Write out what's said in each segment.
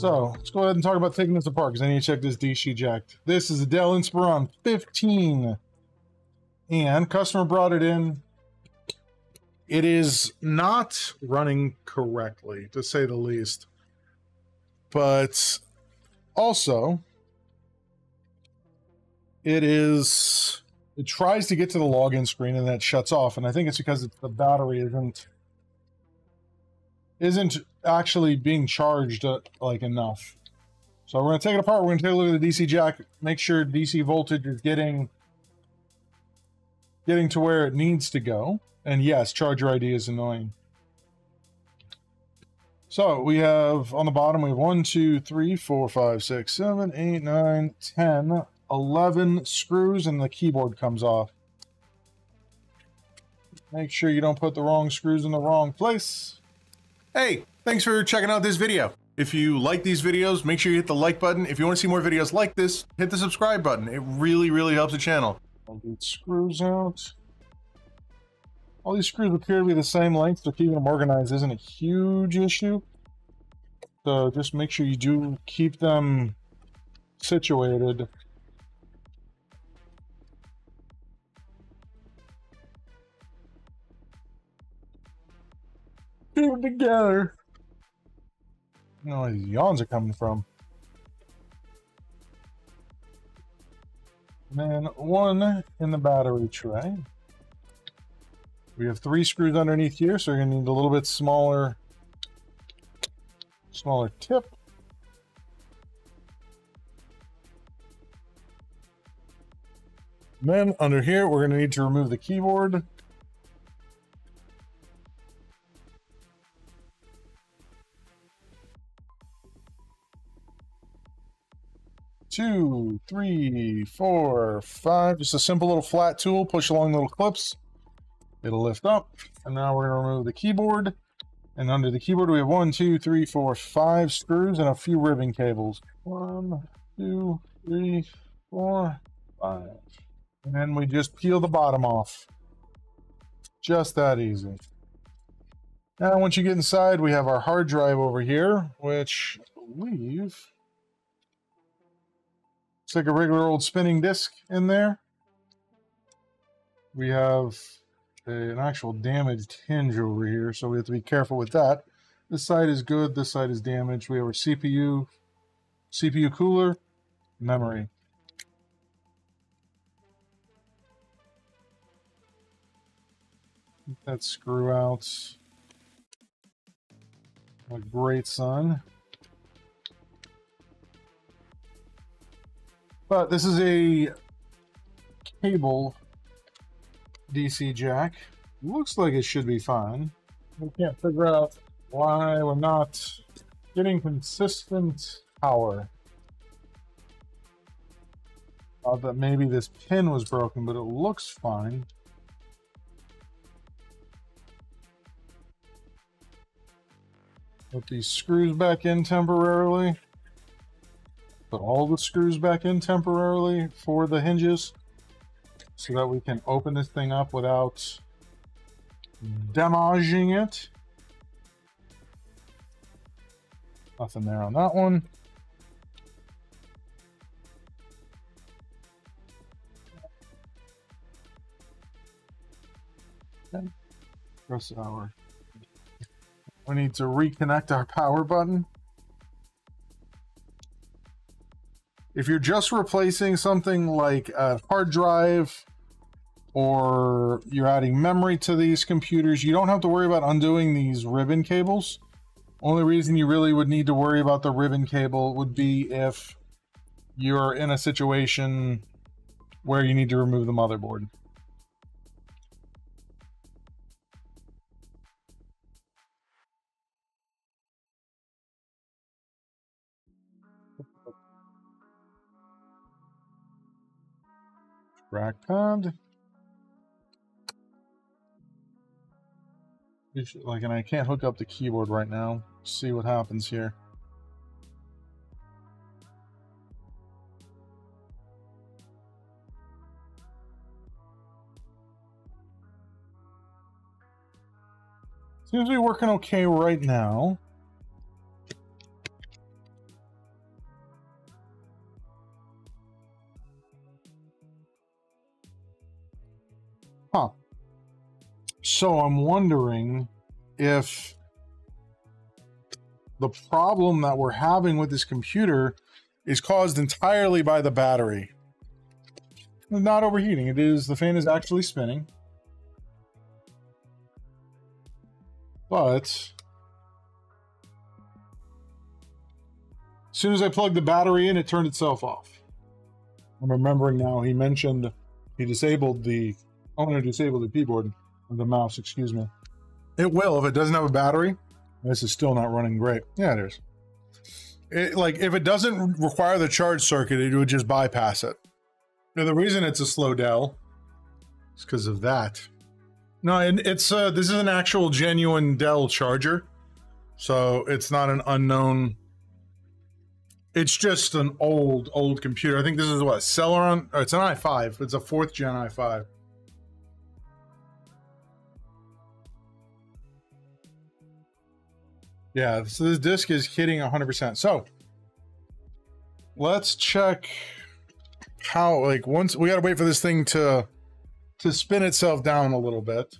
So let's go ahead and talk about taking this apart because I need to check this DC jack. This is a Dell Inspiron 15 and customer brought it in. It is not running correctly to say the least. But also it is it tries to get to the login screen and then it shuts off and I think it's because the battery isn't isn't actually being charged uh, like enough. So we're going to take it apart. We're going to take a look at the DC jack, make sure DC voltage is getting getting to where it needs to go. And yes, charger ID is annoying. So we have on the bottom, we have 1, 2, 3, 4, 5, 6, 7, 8, 9, 10, 11 screws, and the keyboard comes off. Make sure you don't put the wrong screws in the wrong place. Hey, thanks for checking out this video. If you like these videos, make sure you hit the like button. If you want to see more videos like this, hit the subscribe button. It really, really helps the channel. All these screws out. All these screws appear to be the same length, so keeping them organized isn't a huge issue. So just make sure you do keep them situated. Keep them together. Don't know where these yawns are coming from. Then one in the battery tray. We have three screws underneath here, so you're gonna need a little bit smaller, smaller tip. And then under here, we're gonna need to remove the keyboard. Two, three, four, five. Just a simple little flat tool. Push along little clips. It'll lift up. And now we're going to remove the keyboard. And under the keyboard, we have one, two, three, four, five screws and a few ribbon cables. One, two, three, four, five. And then we just peel the bottom off. Just that easy. Now, once you get inside, we have our hard drive over here, which I believe it's like a regular old spinning disc in there. We have a, an actual damaged hinge over here, so we have to be careful with that. This side is good, this side is damaged. We have our CPU, CPU cooler, memory. That screw out. A great son. But this is a cable DC jack. Looks like it should be fine. We can't figure out why we're not getting consistent power. Uh, Thought that maybe this pin was broken, but it looks fine. Put these screws back in temporarily. Put all the screws back in temporarily for the hinges so that we can open this thing up without damaging it. Nothing there on that one. Press our. We need to reconnect our power button. If you're just replacing something like a hard drive or you're adding memory to these computers, you don't have to worry about undoing these ribbon cables. Only reason you really would need to worry about the ribbon cable would be if you're in a situation where you need to remove the motherboard. Trackpad. Like, and I can't hook up the keyboard right now. See what happens here. Seems to be working okay right now. So I'm wondering if the problem that we're having with this computer is caused entirely by the battery. Not overheating. It is the fan is actually spinning. But as soon as I plugged the battery in, it turned itself off. I'm remembering now he mentioned he disabled the owner disabled the keyboard the mouse, excuse me. It will if it doesn't have a battery. This is still not running great. Yeah, it is. It, like if it doesn't require the charge circuit, it would just bypass it. Now, the reason it's a slow Dell is because of that. No, and it's uh this is an actual genuine Dell charger. So it's not an unknown. It's just an old, old computer. I think this is what Celeron. It's an i5. It's a fourth gen i5. Yeah, so this disk is hitting 100%. So let's check how, like, once we got to wait for this thing to to spin itself down a little bit.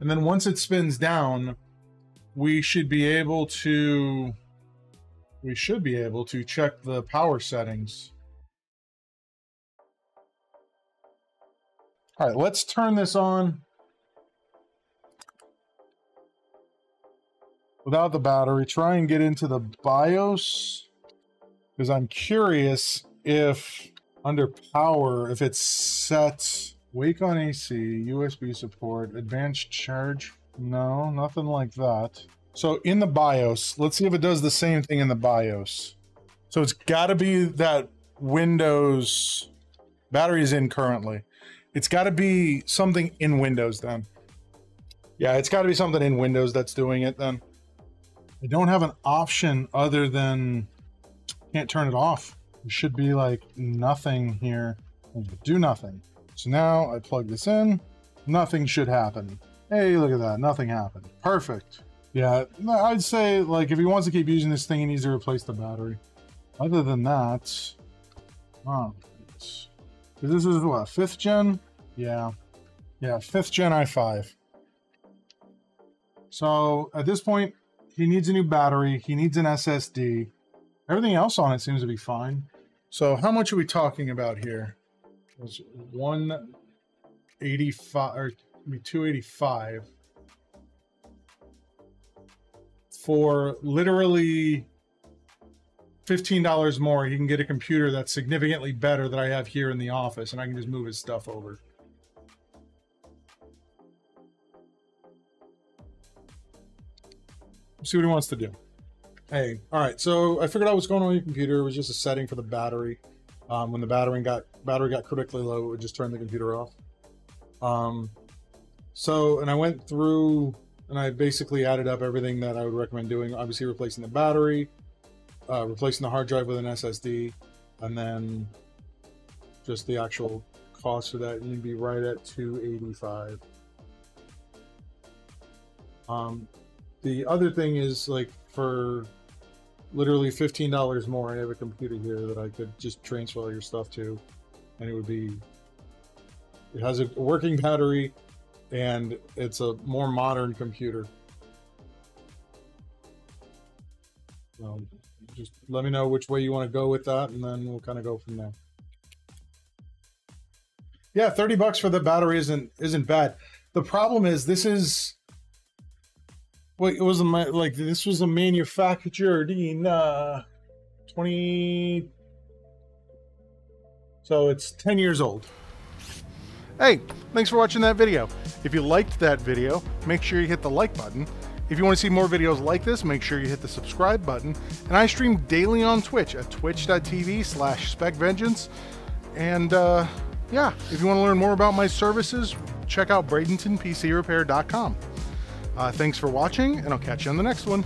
And then once it spins down, we should be able to we should be able to check the power settings. All right, let's turn this on without the battery. Try and get into the BIOS because I'm curious if under power, if it's set Wake on AC, USB support, advanced charge. No, nothing like that. So in the BIOS, let's see if it does the same thing in the BIOS. So it's got to be that Windows battery is in currently. It's got to be something in Windows then. Yeah, it's got to be something in Windows that's doing it then. I don't have an option other than can't turn it off. There should be like nothing here. Do nothing. So now I plug this in. Nothing should happen. Hey, look at that. Nothing happened. Perfect. Yeah, I'd say, like, if he wants to keep using this thing, he needs to replace the battery. Other than that, oh, this is what, fifth gen? Yeah. Yeah, fifth gen i5. So at this point, he needs a new battery. He needs an SSD. Everything else on it seems to be fine. So how much are we talking about here? It was 185 or 285 for literally $15 more, he can get a computer that's significantly better that I have here in the office, and I can just move his stuff over. See what he wants to do. Hey, all right, so I figured out what's going on with your computer. It was just a setting for the battery. Um, when the battery got battery got critically low, it would just turn the computer off. Um, so, and I went through and I basically added up everything that I would recommend doing. Obviously, replacing the battery, uh, replacing the hard drive with an SSD, and then just the actual cost for that. You'd be right at 285. Um, the other thing is like for literally $15 more, I have a computer here that I could just transfer all your stuff to, and it would be. It has a working battery, and it's a more modern computer. Um, just let me know which way you want to go with that, and then we'll kind of go from there. Yeah, thirty bucks for the battery isn't isn't bad. The problem is this is Wait, it was a like this was a manufactured in uh, twenty. So it's ten years old. Hey, thanks for watching that video. If you liked that video, make sure you hit the like button. If you want to see more videos like this, make sure you hit the subscribe button. And I stream daily on Twitch at twitch.tv slash specvengeance. And uh, yeah, if you want to learn more about my services, check out bradentonpcrepair.com. Uh, thanks for watching, and I'll catch you on the next one.